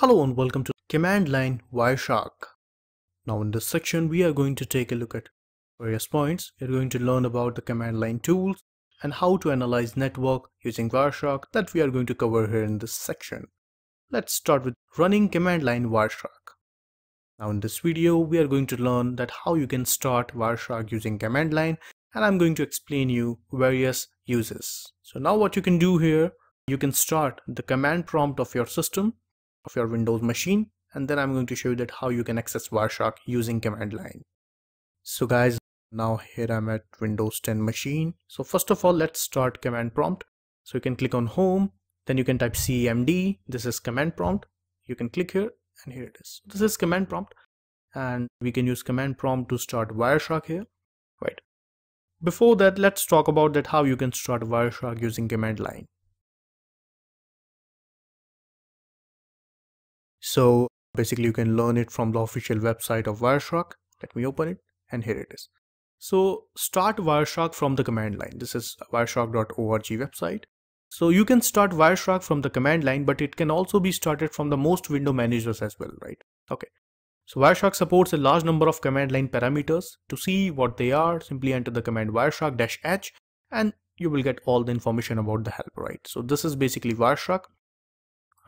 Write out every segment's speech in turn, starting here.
Hello and welcome to Command Line Wireshark. Now in this section we are going to take a look at various points. We're going to learn about the command line tools and how to analyze network using Wireshark that we are going to cover here in this section. Let's start with running command line Wireshark. Now in this video we are going to learn that how you can start Wireshark using command line and I'm going to explain you various uses. So now what you can do here you can start the command prompt of your system of your Windows machine and then I'm going to show you that how you can access Wireshark using command line. So guys, now here I'm at Windows 10 machine. So first of all, let's start command prompt. So you can click on home, then you can type CMD. This is command prompt. You can click here and here it is. This is command prompt and we can use command prompt to start Wireshark here, right? Before that, let's talk about that how you can start Wireshark using command line. So basically you can learn it from the official website of Wireshark. Let me open it and here it is. So start Wireshark from the command line. This is wireshark.org website. So you can start Wireshark from the command line, but it can also be started from the most window managers as well, right? Okay. So Wireshark supports a large number of command line parameters. To see what they are, simply enter the command wireshark-h and you will get all the information about the help, right? So this is basically Wireshark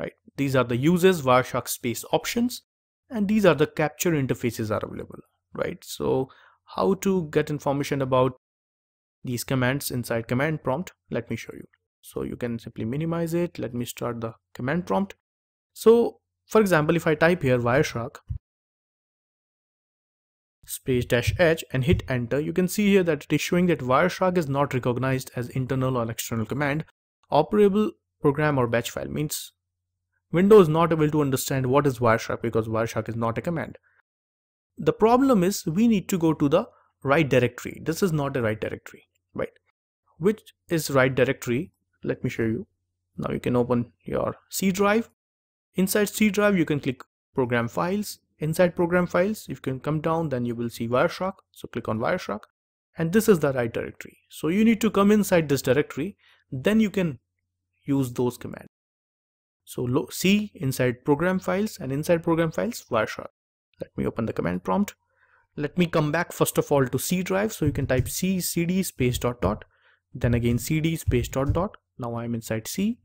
right? These are the uses Wireshark space options and these are the capture interfaces are available, right? So how to get information about these commands inside command prompt, let me show you. So you can simply minimize it. Let me start the command prompt. So for example, if I type here Wireshark space dash h and hit enter, you can see here that it is showing that Wireshark is not recognized as internal or external command. Operable program or batch file means Windows is not able to understand what is Wireshark because Wireshark is not a command. The problem is we need to go to the right directory. This is not the right directory, right? Which is right directory? Let me show you. Now you can open your C drive. Inside C drive, you can click program files. Inside program files, if you can come down, then you will see Wireshark. So click on Wireshark and this is the right directory. So you need to come inside this directory, then you can use those commands. So C inside program files and inside program files Wireshark. Let me open the command prompt. Let me come back first of all to C drive. So you can type C cd space dot dot, then again cd space dot dot. Now I'm inside C.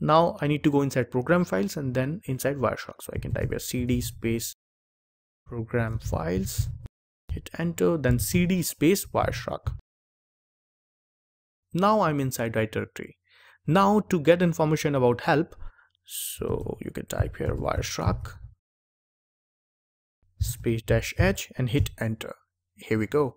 Now I need to go inside program files and then inside Wireshark. So I can type a cd space program files, hit enter, then cd space Wireshark. Now I'm inside right directory. Now to get information about help, so you can type here Wireshark space dash h and hit enter. Here we go.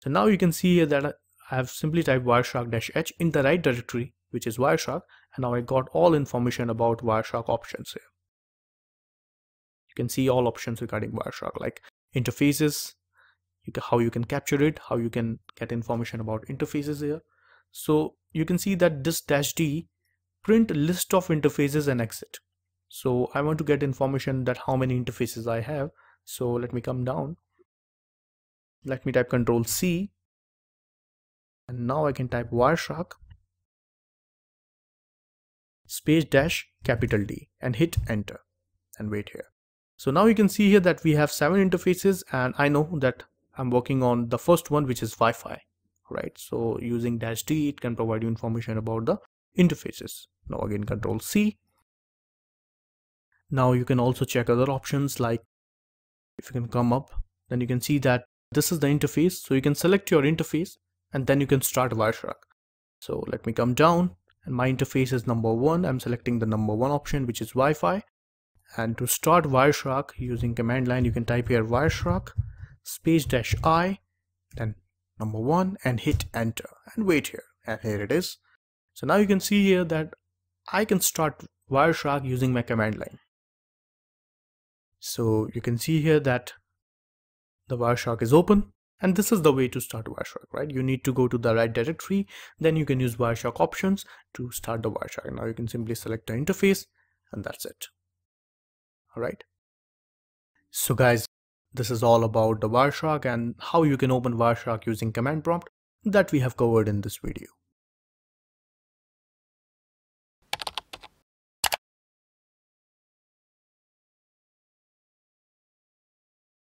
So now you can see here that I have simply typed Wireshark dash h in the right directory, which is Wireshark, and now I got all information about Wireshark options here. You can see all options regarding Wireshark like interfaces, you can, how you can capture it, how you can get information about interfaces here. So you can see that this dash D print list of interfaces and exit. So I want to get information that how many interfaces I have. So let me come down. Let me type control C. And now I can type Wireshark space dash capital D and hit enter and wait here. So now you can see here that we have seven interfaces and I know that I'm working on the first one which is Wi-Fi right so using dash D it can provide you information about the interfaces now again control C. Now you can also check other options like if you can come up then you can see that this is the interface. So you can select your interface and then you can start Wireshark. So let me come down and my interface is number one. I'm selecting the number one option which is Wi-Fi. And to start Wireshark using command line you can type here Wireshark space dash I then number one and hit enter and wait here. And here it is. So now you can see here that I can start Wireshark using my command line. So you can see here that the Wireshark is open and this is the way to start Wireshark, right? You need to go to the right directory, then you can use Wireshark options to start the Wireshark. Now you can simply select the interface and that's it. All right. So guys, this is all about the Wireshark and how you can open Wireshark using command prompt that we have covered in this video.